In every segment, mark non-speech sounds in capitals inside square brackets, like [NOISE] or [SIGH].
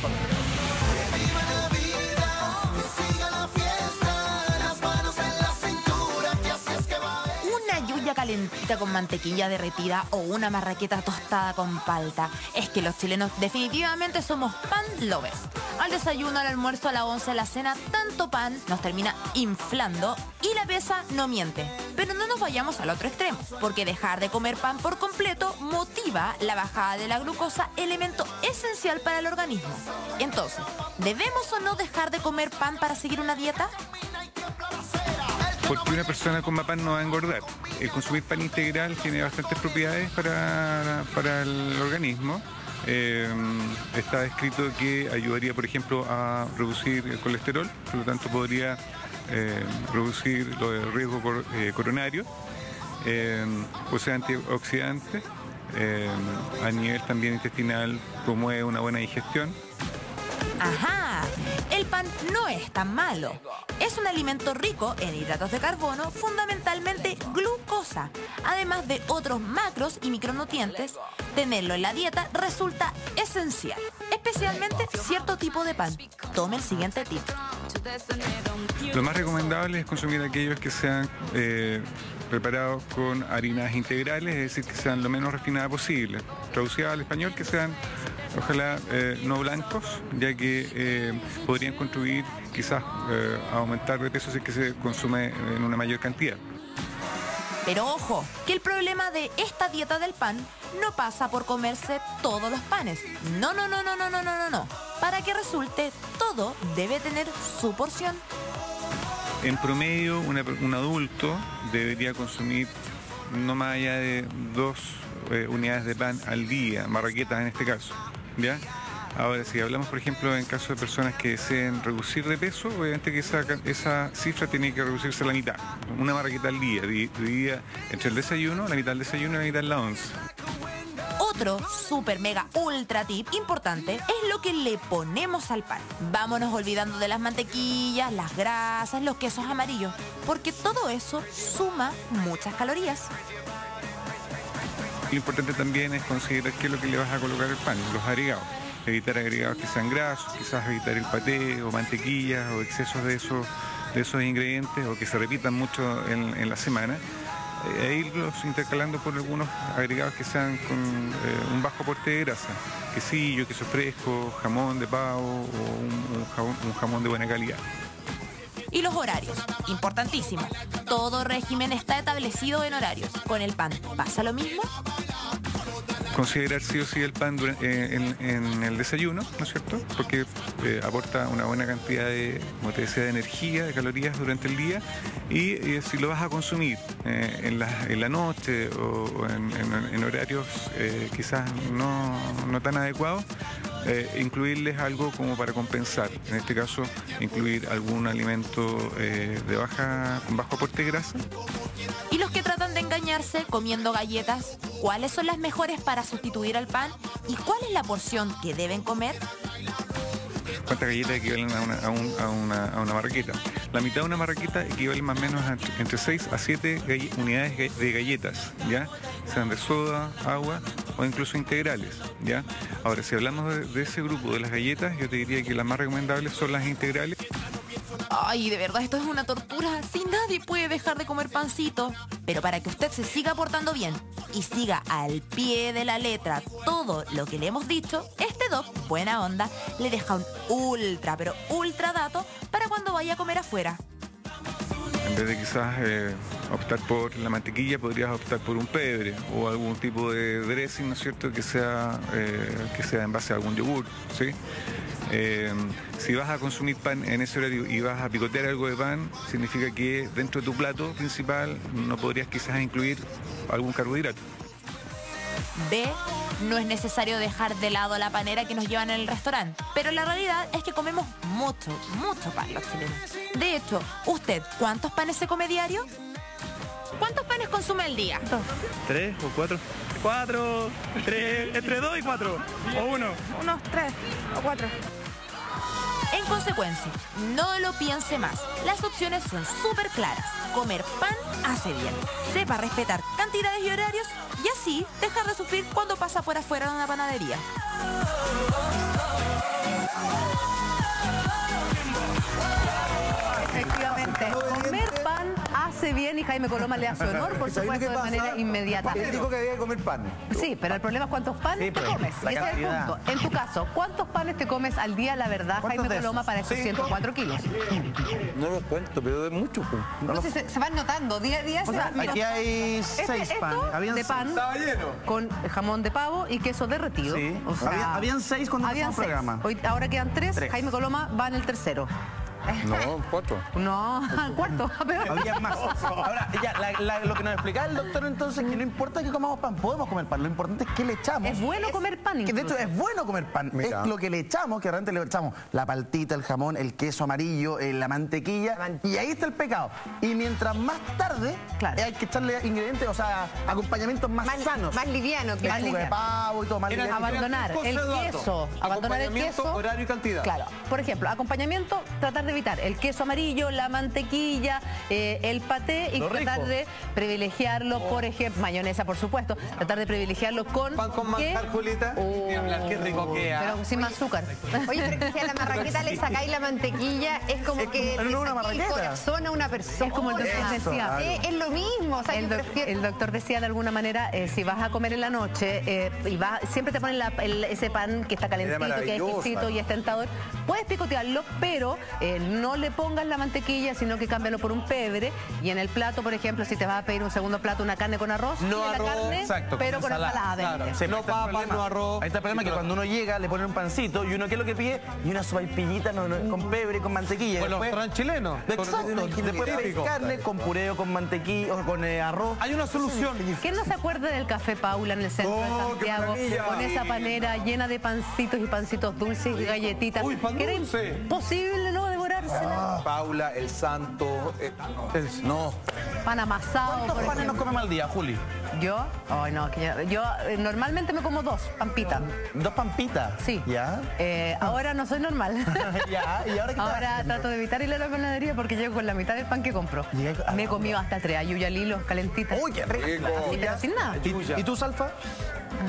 fuck. Calentita con mantequilla derretida o una marraqueta tostada con palta. Es que los chilenos definitivamente somos pan lovers. Al desayuno, al almuerzo, a la once, a la cena, tanto pan nos termina inflando y la pesa no miente. Pero no nos vayamos al otro extremo, porque dejar de comer pan por completo motiva la bajada de la glucosa, elemento esencial para el organismo. Entonces, ¿debemos o no dejar de comer pan para seguir una dieta? Porque una persona coma pan no va a engordar. El consumir pan integral tiene bastantes propiedades para, para el organismo. Eh, está escrito que ayudaría, por ejemplo, a reducir el colesterol, por lo tanto podría eh, reducir lo del riesgo cor- eh, coronario. Eh, posee antioxidantes. eh, a nivel también intestinal promueve una buena digestión. El pan no es tan malo. Es un alimento rico en hidratos de carbono, fundamentalmente glucosa. Además de otros macros y micronutrientes, tenerlo en la dieta resulta esencial, especialmente cierto tipo de pan. Tome el siguiente tip. Lo más recomendable es consumir aquellos que sean eh, preparados con harinas integrales, es decir, que sean lo menos refinadas posible. Traducida al español, que sean, ojalá, eh, no blancos, ya que eh, podrían contribuir quizás eh, a aumentar de peso si es que se consume en una mayor cantidad. Pero ojo, que el problema de esta dieta del pan no pasa por comerse todos los panes. No, no, no, no, no, no, no, no, no. Para que resulte, todo debe tener su porción. En promedio, una- un adulto debería consumir no más allá de dos eh, unidades de pan al día, marraquetas en este caso. ¿Ya? Ahora, si hablamos, por ejemplo, en caso de personas que deseen reducir de peso, obviamente que esa, esa cifra tiene que reducirse a la mitad. Una marraqueta al día, di- dividida entre el desayuno, la mitad del desayuno y la mitad de la once. Otro super mega ultra tip importante es lo que le ponemos al pan. Vámonos olvidando de las mantequillas, las grasas, los quesos amarillos, porque todo eso suma muchas calorías. Lo importante también es considerar qué es lo que le vas a colocar al pan, los agregados. Evitar agregados que sean grasos, quizás evitar el paté o mantequillas o excesos de esos, de esos ingredientes o que se repitan mucho en, la semana. eh, E irlos intercalando por algunos agregados que sean con eh, un bajo aporte de grasa. Quesillo, queso fresco, jamón de pavo o un jamón de buena calidad. Y los horarios, importantísimo. Todo régimen está establecido en horarios. Con el pan, ¿pasa lo mismo? considerar sí o sí el pan eh, en, el desayuno, ¿no es cierto? Porque eh, aporta una buena cantidad de, como te decía, de energía, de calorías durante el día. Y eh, si lo vas a consumir en, la, en la noche o, o en, horarios quizás no, no tan adecuados, eh, incluirles algo como para compensar. En este caso, incluir algún alimento eh, de baja, con bajo aporte de grasa. Y los que tratan de engañarse comiendo galletas, ¿cuáles son las mejores para sustituir al pan? ¿Y cuál es la porción que deben comer? ¿Cuántas galletas equivalen a una, a un- a una, a una marraqueta? La mitad de una marraqueta equivale más o menos a entre- entre 6 a 7 galle- unidades de galletas, ¿ya? Sean de soda, agua o incluso integrales, ¿ya? Ahora, si hablamos de, de ese grupo de las galletas, yo te diría que las más recomendables son las integrales. Ay, de verdad, esto es una tortura. Si nadie puede dejar de comer pancito. Pero para que usted se siga portando bien y siga al pie de la letra todo lo que le hemos dicho, este doc, buena onda, le deja un ultra, pero ultra dato para cuando vaya a comer afuera. En vez de quizás eh, optar por la mantequilla, podrías optar por un pebre o algún tipo de dressing, ¿no es cierto?, que sea, eh, que sea en base a algún yogur, ¿sí? Eh, si vas a consumir pan en ese horario y vas a picotear algo de pan, significa que dentro de tu plato principal no podrías quizás incluir algún carbohidrato. B. No es necesario dejar de lado la panera que nos llevan en el restaurante, pero la realidad es que comemos mucho, mucho pan. De hecho, ¿usted cuántos panes se come diario? ¿Cuántos panes consume al día? Dos. ¿Tres o cuatro? Cuatro, tres, entre dos y cuatro, o uno. Unos tres o cuatro. En consecuencia, no lo piense más. Las opciones son súper claras. Comer pan hace bien. Sepa respetar cantidades y horarios y así dejar de sufrir cuando pasa por afuera de una panadería. Efectivamente, comer hace bien y Jaime Coloma le hace honor, por [LAUGHS] ¿Sabes lo supuesto, de pasa? manera inmediata. Él dijo que había que comer pan. Sí, pero el problema es cuántos panes Sí, te comes. ese es el punto. En tu caso, ¿cuántos panes te comes al día, la verdad, ¿Cuántos Jaime? Coloma, para esos ¿Cinco? 104 kilos? No lo cuento, pero es mucho. pues. Entonces se, se van notando día a día. O se sea, van- Aquí hay Este- seis pan. Habían de pan Estaba lleno. con jamón de pavo y queso derretido. Sí. O sea, Había- habían seis cuando habían el seis. programa. Hoy, ahora quedan tres. Tres. Jaime Coloma va en el tercero. No, [LAUGHS] cuatro. No, al [LAUGHS] cuarto. Había más. Ahora, ya, la- la- lo que nos explicaba el doctor entonces, que no importa que comamos pan, podemos comer pan, lo importante es que le echamos. Es bueno comer pan. Que de hecho es bueno comer pan. Mira. Es lo que le echamos, que realmente le echamos la paltita, el jamón, el queso amarillo, eh, la mantequilla. Y ahí está el pecado. Y mientras más tarde, Claro. eh, hay que echarle ingredientes, o sea, acompañamientos más, más, sanos. más liviano. Lechuga claro. de pavo y todo, más liviano. abandonar el queso, abandonar el Acompañamiento, queso, horario y cantidad. Claro, por ejemplo, acompañamiento, tratar de evitar el queso amarillo, la mantequilla, eh, el paté y Lo tratar rico. de privilegiarlo, por ejemplo, mayonesa, por supuesto, tratar de privilegiarlo con Pan con ¿qué? manjar, Julita. Oh, qué rico queda. Pero sin más azúcar. Oye, pero que si a la marraqueta le sacáis la mantequilla, es como Es que como- le no, una el corazón a una persona. Es como el doctor Eso, decía. claro. Eh, es lo mismo. O sea, El, yo doc- prefiero- el doctor decía de alguna manera, eh, si vas a comer en la noche eh, y vas, siempre te ponen la- el- ese pan que está calentito, que es exquisito y es tentador, puedes picotearlo, pero eh, no le pongas la mantequilla, sino que cámbialo por un pebre y en el plato, por ejemplo, si te vas a pedir un segundo plato, una carne con arroz, No arroz, la carne, exacto, pero con con ensalada, ensalada. claro. No ahí está el papa, problema. no arroz. Ahí está el problema, que cuando uno llega le ponen un pancito y uno ¿qué es lo que pide? Y una sopaipillita no, no, con pebre y con mantequilla. Con los Después- fran chilenos. Exacto. Después pedís carne con puré o con mantequilla o con eh, arroz. Hay una solución. ¿Quién no se acuerda del café Paula en el centro Oh, de qué Santiago? Con esa panera llena de pancitos y pancitos dulces y galletitas. Uy, pan que era dulce. imposible. Paula, el santo. eh, no. Pan amasado, ¿Cuántos por panes nos ejemplo. comemos al día, Juli? Yo, ay no, que yo, yo, eh, normalmente me como dos pampitas. Dos pampitas. Sí. ¿Ya? Eh, ahora no soy normal. [LAUGHS] ya. ¿Y ahora qué estás Ahora haciendo? trato de evitar ir a la panadería porque llego con la mitad del pan que compro. Me he comido hasta tres ayuyalilos calentitas. Uy, qué rico. Así, pero sin nada. ¿Y, y tú, Salfa?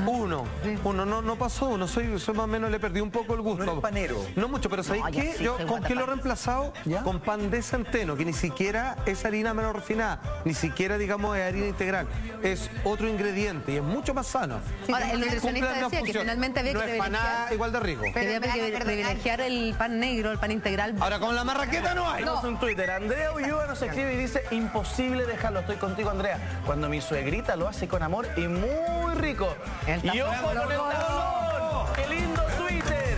Uno. Uno, no, no pasó uno. Soy, soy más o menos, le perdí un poco el gusto. No eres panero. No mucho, pero ¿sabéis No, qué? sí, Yo, ¿con qué lo he reemplazado? ¿Ya? Con pan de centeno, que ni siquiera es harina menos refinada, ni siquiera, digamos, es harina integral. Es otro ingrediente y es mucho más sano. Ahora, el nutricionista que finalmente había no que es nada privilegiar, igual de rico. que había que privilegiar el pan negro, el pan integral. Ahora, con la marraqueta no hay. Tenemos un Twitter. Andrea Ulloa nos escribe y dice, imposible dejarlo. Estoy contigo, Andrea. Cuando mi suegrita lo hace con amor y muy rico. El Y ojo con el tazón. ¡Qué lindo Twitter!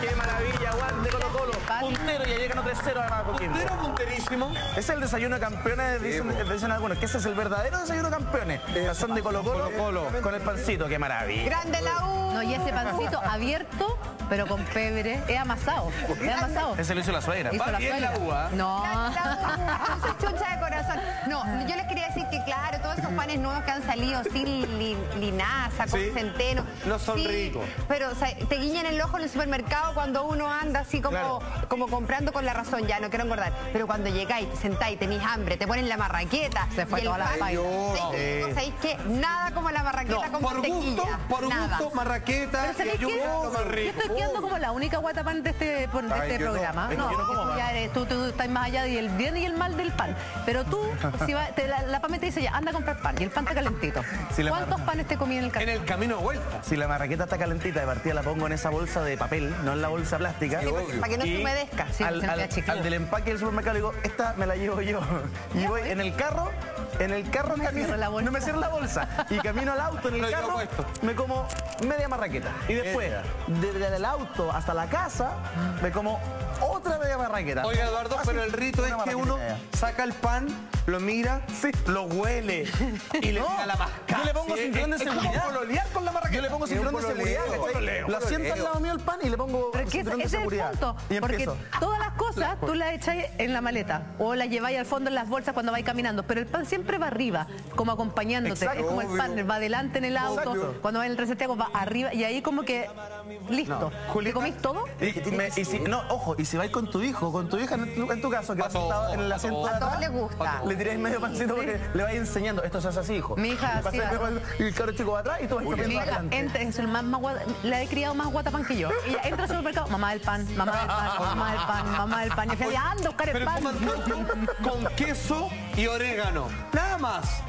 ¡Qué maravilla! Aguante Colo Colo. Puntero, ya llegan a 3-0 a Coquimbo. Pero punterísimo. Es el desayuno de campeones, dicen, dicen algunos, que ese es el verdadero desayuno de campeones. Tazón de Colo Colo, Colo-Colo. con el pancito, qué maravilla. Grande la U. No, y ese pancito [LAUGHS] abierto, pero con pebre, es amasado. Es amasado. Ese lo hizo la suegra. Hizo la suegra. la uva. No. La U, soy chuncha de corazón. No, yo les quería decir que claro, todos esos panes nuevos que han salido sin li- linaza, con Sí. centeno. No son Sí, ricos. Pero o sea, te guiñan el ojo en el supermercado cuando uno anda así como, Claro. como comprando con la razón, ya no quiero engordar. Pero cuando llegáis, te sentáis, tenéis hambre, te ponen la marraqueta. Se fue y el toda la pan, paila. ¿sabéis qué digo? ¿Sabéis qué? Nada como la marraqueta No, con por mantequilla. gusto, por Nada. gusto, marraqueta. Pero ¿sabes y yo Yo estoy quedando como la única guatapán de este, por- de Ay, este no. programa. Que No, no como tú, pan. ya eres- tú, tú estás más allá del bien y el mal del pan. Pero tú, [LAUGHS] si va- te- la, la Pame te dice ya, anda a comprar pan y el pan está calentito. Si la ¿Cuántos panes te comí en el En camino? el camino de vuelta. Si la marraqueta está calentita, de partida la pongo en esa bolsa de papel, no en la bolsa plástica. Sí, para- para que no se humedezca. Sí, al, se al- queda chiquito. al del empaque del supermercado le digo, esta me la llevo yo. Y voy en el carro, en el carro camino, cierro la bolsa. no me cierro la bolsa. Y camino al auto en el carro, me como media marraqueta. Y después, desde el auto hasta la casa, me como otra media marraqueta. Oiga, Eduardo, Así, pero el rito es que uno saca el pan, lo mira, lo huele y le No, la mascada. yo le pongo cinturón de es seguridad. con la marraqueta. Yo le pongo cinturón de seguridad, La siento al lado mío el pan y le pongo cinturón de ese es el seguridad. Y Porque todas las cosas tú las echáis en la maleta o las lleváis al fondo en las bolsas cuando vais caminando. Pero el pan siempre va arriba, como acompañándote. Exacto, es como el pan, va adelante en el auto. Exacto. Cuando va en el recetario va arriba y ahí como que listo. ¿Te Julita. comís todo? Y, me- y si, no, ojo, y si vais con tu hijo, con tu hija en tu, en tu caso, que va sentado en el asiento de A todos atrás, les gusta. le le tiráis medio pancito porque le vais enseñando. Esto se hace así, hijo. Mi hija Y el Y cabro chico va atrás y tú vas Mi hija adelante. entra, es el más, más guata- la he criado más guatapán que yo. Ella entra al supermercado, mamá del pan, mamá del pan, mamá del pan, mamá del pan. Y anda a buscar el pan. con queso y orégano. Nada más.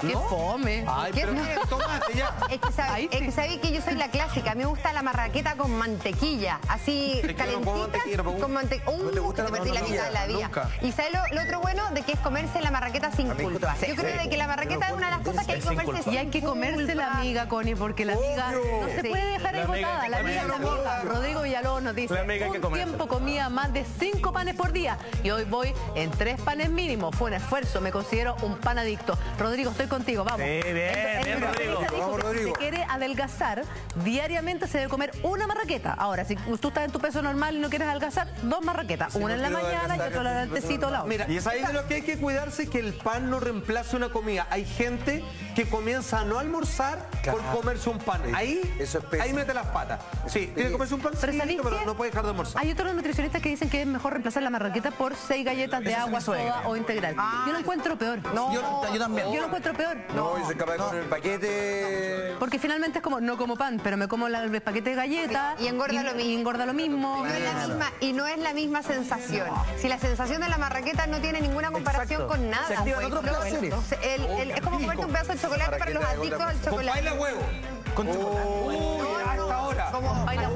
Qué ¿No? fome. Ay, ¿Qué? pero tomate ya. [LAUGHS] Es que, sabe- Ahí es sí. que sabéis que yo soy la clásica. A mí me gusta la marraqueta con mantequilla. Así Es no calentita. mantequilla, no como- con mante- Uh, ¿No te gusta la perdí la mantequilla? mitad de la vida. Nunca. Y ¿sabes lo, lo otro bueno? De que es comerse la marraqueta sin culpa. sí, Yo creo de que la marraqueta es una de las cosas que hay que comerse sin Y hay que comerse la amiga, Connie, porque la amiga no se puede dejar ahí botada. La amiga es la amiga. Rodrigo Villalobos nos dice, un tiempo comía más de cinco panes por día y hoy voy en tres panes mínimos. Fue un esfuerzo, me considero un pan adicto. Rodrigo, estoy contigo, vamos. Sí, bien, El- el bien, nutricionista Rodrigo. dijo Vamos, que Rodrigo. Si quiere adelgazar, diariamente se debe comer una marraqueta. Ahora, si tú estás en tu peso normal y no quieres adelgazar, dos marraquetas. Si una no en la mañana y otra en antecito la otra. Mira, y ahí de lo que hay que cuidarse es que el pan no reemplace una comida. Hay gente que comienza a no almorzar por Claro. comerse un pan. Ahí, Eso es ahí mete las patas. Sí, tiene que comerse un pan, Pero ¿sabéis pero no puede dejar de almorzar. Hay otros nutricionistas que dicen que es mejor reemplazar la marraqueta por seis galletas de es agua, soda o integral. Yo lo encuentro peor. No. Yo, yo también. Yo lo encuentro peor. No, yo soy capaz de comer el paquete. Porque finalmente es como, no como pan, pero me como la- el paquete de galletas. Y engorda lo mismo. Y engorda lo mismo. No es la misma, y no es la misma sensación. Si la sensación de la marraqueta no tiene ninguna comparación Exacto. con nada. Se activan pues. otros No, placeres. el- el- es como comerte un pedazo de chocolate para los adictos al Con chocolate. baila huevo. Con chocolate. Uy, a esta hora. Como Baila huevo con tomate. Por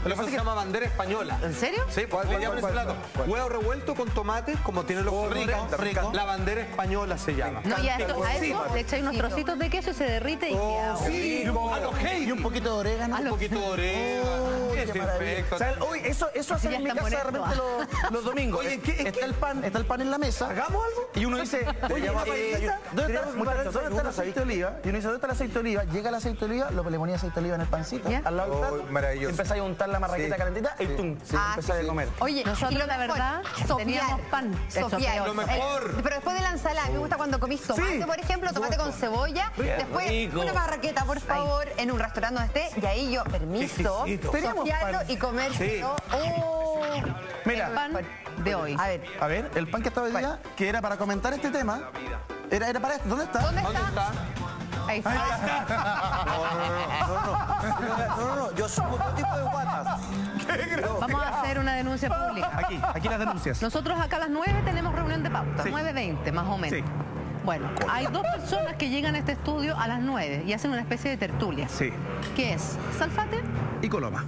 favor. Eso se llama bandera española. ¿En serio? Sí, ¿Cuál, le llaman ese cuál, plato. cuál? Huevo revuelto con tomate, como tienen los colores. rico, rico. La bandera española se llama. No, y a, esto- a Sí. eso le echáis unos trocitos de queso y se derrite y queda. Sí, a los. Y un poquito de orégano. Un poquito de orégano. Qué maravilla. perfecto. O sea, uy, eso, eso Sí, hace ya en mi casa de molesto. repente los, los domingos. Oye, ¿qué- está el pan, está el pan en la mesa. ¿Hagamos algo? Y uno [LAUGHS] dice, oye, llama eh, paellita? ¿dónde está, Tenemos que muchachos, preparar ¿dónde está el aceite de oliva? Y uno dice, ¿dónde está el aceite de oliva? Llega el aceite de oliva, lo, le ponía aceite de oliva en el pancito, ¿Ya? al lado del Oh, plato. maravilloso. Empezáis a untar la marraquita Sí. calentita y tum, Sí. Ah, empezáis sí. a comer. Oye, Nosotros, lo la verdad, sopear. teníamos pan. Peor. Lo mejor. Eh, pero después de la ensalada, me gusta cuando comís tomate, por ejemplo, tomate con cebolla. Después una marraqueta, por favor, en un restaurante donde esté. Y ahí yo, permiso. Teníamos pan. y comérselo. Oh. Mira, El pan de hoy. A ver, a ver, el pan que estaba hoy día, que era para comentar este tema, era, era para esto. ¿Dónde está? ¿dónde ¿Dónde está? está? Ahí está. No, no, no, yo soy otro tipo de guatas. Vamos a hacer una denuncia pública. Aquí, aquí las denuncias. Nosotros acá a las 9 tenemos reunión de pauta, Sí. 9.20 más o menos. Sí. Bueno, hay dos personas que llegan a este estudio a las 9 y hacen una especie de tertulia. Sí. ¿Qué es? ¿Salfate? Y Coloma.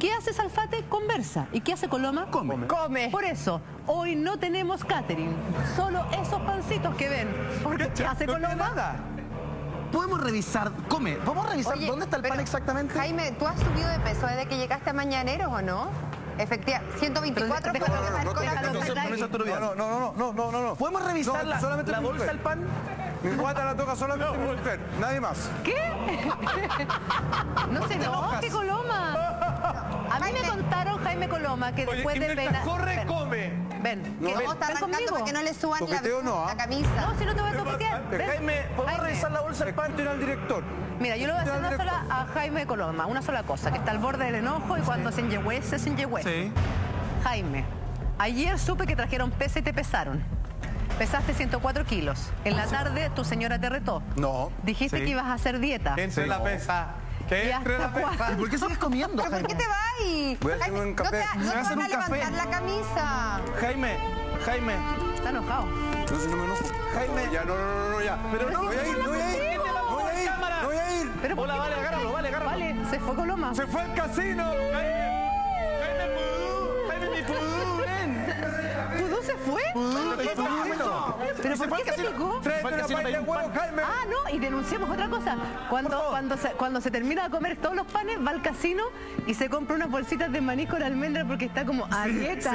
¿Qué hace Salfate? Conversa. ¿Y qué hace Coloma? Come. Come. Por eso, hoy no tenemos catering, solo esos pancitos que ven. Porque ¿qué hace No Coloma? nada. Podemos revisar, come, ¿podemos revisar Oye, dónde está el pero, pan exactamente? Jaime, ¿tú has subido de peso desde que llegaste a Mañaneros o no? Efectivamente, 124 Pero No, no, no, no, no, no, no, no. ¿Podemos revisar No, la, solamente la bolsa del pan? Mi guata la toca solamente mi mujer, nadie más. No se enoje, Coloma. A mí me contaron, Jaime Coloma, que Oye, después y de pena... corre, Ven, come. Ven, Que que no, ven, está arrancando para que no le suban la, Toqueteo no, la ¿ah? camisa. No, si no te voy a toquetear. ven. Jaime, ¿podemos revisar la bolsa del pan? Tira al director. Mira, yo le voy a hacer una sola a Jaime Coloma, una sola cosa, que está al borde del enojo y cuando se enyehuece, se enyehuece. Sí. Jaime, ayer supe que trajeron pesa y te pesaron. Pesaste 104 kilos. En la tarde tu señora te retó. No. Dijiste Sí. que ibas a hacer dieta. Entre Sí. la pesa. Que ¿Y entre la pesa. ¿Y por qué sigues comiendo, ¿Pero por qué te vas? Voy a Jaime, un café. No te, no te van a un café. levantar la camisa. Jaime, Jaime, Está enojado. No, si no me enojo. Jaime. Ya, no, no, no, no, ya. Pero no voy a ir, no voy a ir. No voy a ir, no voy a ir. Pero ¿por Hola, vale, no agárralo, vale, agárralo. Vale, se fue Coloma. Se fue al casino. Jaime se fue? ¿Pero por qué se picó? Ah, no, y denunciamos otra cosa. Cuando, cuando, se, cuando se termina de comer todos los panes, va al casino y se compra unas bolsitas de maní con almendra porque está como a dieta.